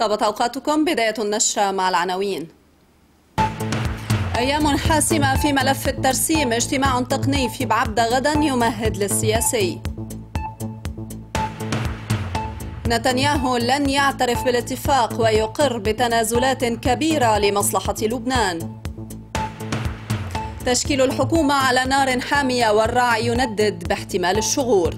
طابت أوقاتكم بداية النشرة مع العناوين. أيام حاسمة في ملف الترسيم اجتماع تقني في بعبدة غدا يمهد للسياسي. نتنياهو لن يعترف بالاتفاق ويقر بتنازلات كبيرة لمصلحة لبنان. تشكيل الحكومة على نار حامية والراعي يندد باحتمال الشغور.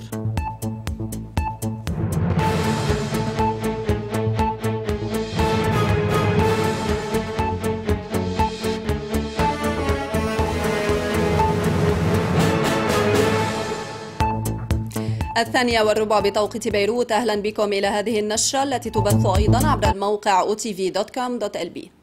الثانية والربع بتوقيت بيروت. أهلا بكم إلى هذه النشرة التي تبث أيضا عبر الموقع otv.com.lb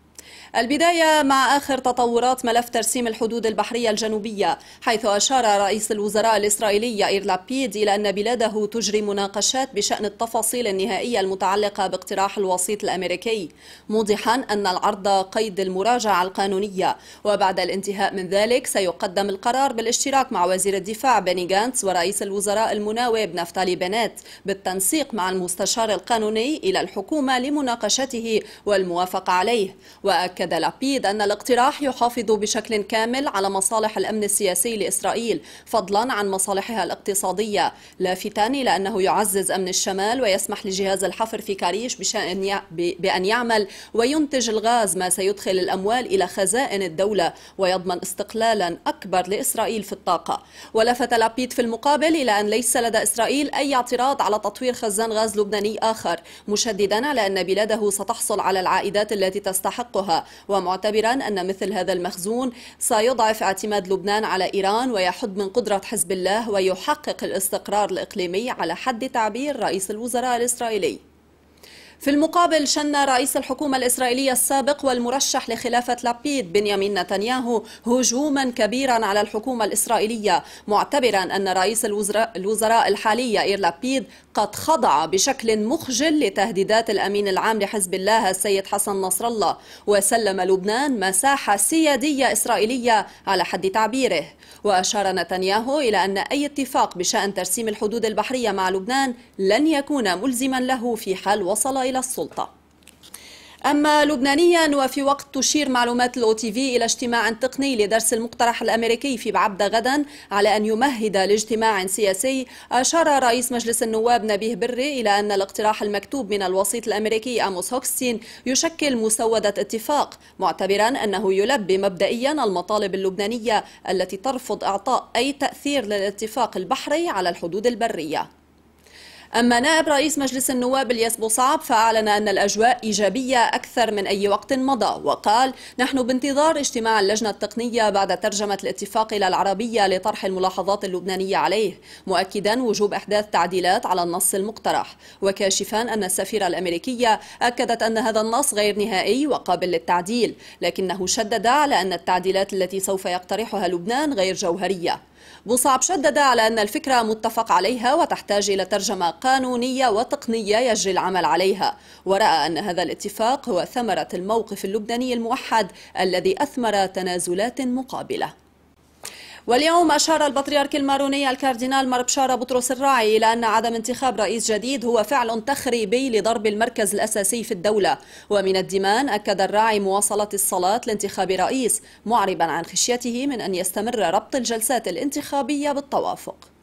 البداية مع آخر تطورات ملف ترسيم الحدود البحرية الجنوبية حيث أشار رئيس الوزراء الإسرائيلي يائير لابيد إلى أن بلاده تجري مناقشات بشأن التفاصيل النهائية المتعلقة باقتراح الوسيط الأمريكي موضحا أن العرض قيد المراجعة القانونية. وبعد الانتهاء من ذلك سيقدم القرار بالاشتراك مع وزير الدفاع بني جانتس ورئيس الوزراء المناوب نفتالي بنات بالتنسيق مع المستشار القانوني إلى الحكومة لمناقشته والموافقة عليه. وأكد أكد لابيد أن الاقتراح يحافظ بشكل كامل على مصالح الأمن السياسي لإسرائيل فضلا عن مصالحها الاقتصادية. لافتا إلى أنه يعزز أمن الشمال ويسمح لجهاز الحفر في كاريش بشأن بأن يعمل وينتج الغاز ما سيدخل الأموال إلى خزائن الدولة ويضمن استقلالا أكبر لإسرائيل في الطاقة. ولفت لابيد في المقابل إلى أن ليس لدى إسرائيل أي اعتراض على تطوير خزان غاز لبناني آخر مشددا على أن بلاده ستحصل على العائدات التي تستحقها. ومعتبرا أن مثل هذا المخزون سيضعف اعتماد لبنان على إيران ويحد من قدرة حزب الله ويحقق الاستقرار الإقليمي على حد تعبير رئيس الوزراء الإسرائيلي. في المقابل شن رئيس الحكومة الإسرائيلية السابق والمرشح لخلافة لابيد بنيامين نتنياهو هجوما كبيرا على الحكومة الإسرائيلية معتبرا أن رئيس الوزراء الحالي يائير لابيد قد خضع بشكل مخجل لتهديدات الأمين العام لحزب الله السيد حسن نصر الله وسلم لبنان مساحة سيادية إسرائيلية على حد تعبيره. وأشار نتنياهو إلى أن أي اتفاق بشأن ترسيم الحدود البحرية مع لبنان لن يكون ملزما له في حال وصل إلى السلطة. أما لبنانيا وفي وقت تشير معلومات الأو تي في إلى اجتماع تقني لدرس المقترح الأمريكي في بعبدة غدا على أن يمهد لاجتماع سياسي أشار رئيس مجلس النواب نبيه بري إلى أن الاقتراح المكتوب من الوسيط الأمريكي أموس هوكستين يشكل مسودة اتفاق معتبرا أنه يلبي مبدئيا المطالب اللبنانية التي ترفض إعطاء أي تأثير للاتفاق البحري على الحدود البرية. أما نائب رئيس مجلس النواب الياس بوصعب فأعلن أن الأجواء إيجابية أكثر من أي وقت مضى وقال نحن بانتظار اجتماع اللجنة التقنية بعد ترجمة الاتفاق إلى العربية لطرح الملاحظات اللبنانية عليه مؤكدا وجوب إحداث تعديلات على النص المقترح وكاشفا أن السفيرة الأمريكية أكدت أن هذا النص غير نهائي وقابل للتعديل لكنه شدد على أن التعديلات التي سوف يقترحها لبنان غير جوهرية. بوصعب شدد على أن الفكرة متفق عليها وتحتاج إلى ترجمة قانونية وتقنية يجري العمل عليها. ورأى أن هذا الاتفاق هو ثمرة الموقف اللبناني الموحد الذي أثمر تنازلات مقابلة. واليوم أشار البطريرك الماروني الكاردينال مربشارة بطرس الراعي إلى أن عدم انتخاب رئيس جديد هو فعل تخريبي لضرب المركز الأساسي في الدولة. ومن الدمان أكد الراعي مواصلة الصلاة لانتخاب رئيس معربا عن خشيته من أن يستمر ربط الجلسات الانتخابية بالتوافق.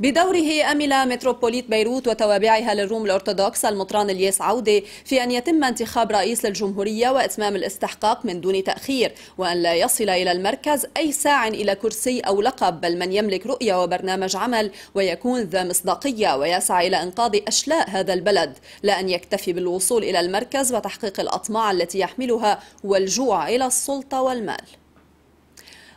بدوره أمل متروبوليت بيروت وتوابعها للروم الأرثوذكس المطران الياس عودة في أن يتم انتخاب رئيس للجمهورية وإتمام الاستحقاق من دون تأخير وأن لا يصل إلى المركز أي ساع إلى كرسي أو لقب بل من يملك رؤية وبرنامج عمل ويكون ذا مصداقية ويسعى إلى إنقاذ أشلاء هذا البلد. لا أن يكتفي بالوصول إلى المركز وتحقيق الأطماع التي يحملها والجوع إلى السلطة والمال.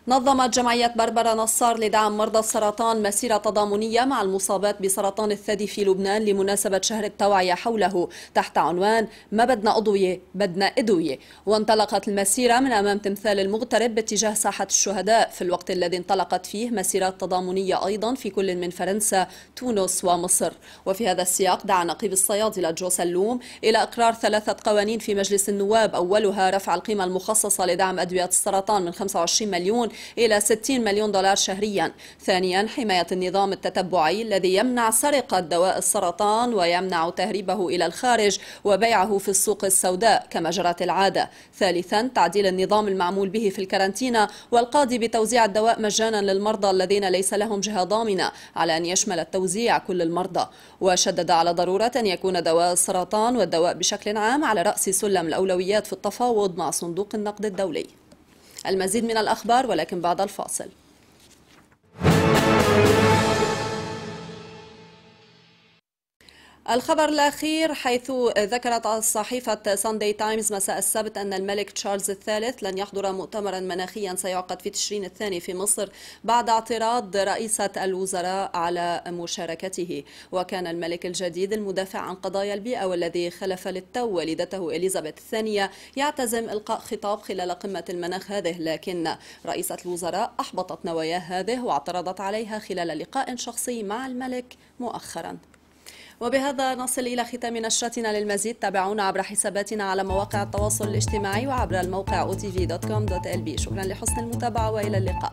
نظمت جمعية بربرة نصار لدعم مرضى السرطان مسيرة تضامنية مع المصابات بسرطان الثدي في لبنان لمناسبة شهر التوعية حوله. تحت عنوان ما بدنا أضوية بدنا أدوية. وانطلقت المسيرة من أمام تمثال المغترب باتجاه ساحة الشهداء. في الوقت الذي انطلقت فيه مسيرات تضامنية أيضا في كل من فرنسا تونس ومصر. وفي هذا السياق دعا نقيب الصيادلة جو سلوم إلى إقرار ثلاثة قوانين في مجلس النواب. أولها رفع القيمة المخصصة لدعم أدوية السرطان من 25 مليون إلى 60 مليون دولار شهريا. ثانيا حماية النظام التتبعي الذي يمنع سرقة دواء السرطان ويمنع تهريبه إلى الخارج وبيعه في السوق السوداء كما جرت العادة. ثالثا تعديل النظام المعمول به في الكارانتينا والقاضي بتوزيع الدواء مجانا للمرضى الذين ليس لهم جهة ضامنة على أن يشمل التوزيع كل المرضى. وشدد على ضرورة أن يكون دواء السرطان والدواء بشكل عام على رأس سلم الأولويات في التفاوض مع صندوق النقد الدولي. المزيد من الأخبار ولكن بعد الفاصل. الخبر الأخير حيث ذكرت صحيفة ساندي تايمز مساء السبت أن الملك تشارلز الثالث لن يحضر مؤتمرا مناخيا سيعقد في تشرين الثاني في مصر بعد اعتراض رئيسة الوزراء على مشاركته. وكان الملك الجديد المدافع عن قضايا البيئة والذي خلف للتو والدته إليزابيث الثانية يعتزم إلقاء خطاب خلال قمة المناخ هذه. لكن رئيسة الوزراء أحبطت نواياه هذه واعترضت عليها خلال لقاء شخصي مع الملك مؤخرا. وبهذا نصل إلى ختام نشرتنا للمزيد. تابعونا عبر حساباتنا على مواقع التواصل الاجتماعي وعبر الموقع otv.com.lb شكرا لحسن المتابعة وإلى اللقاء.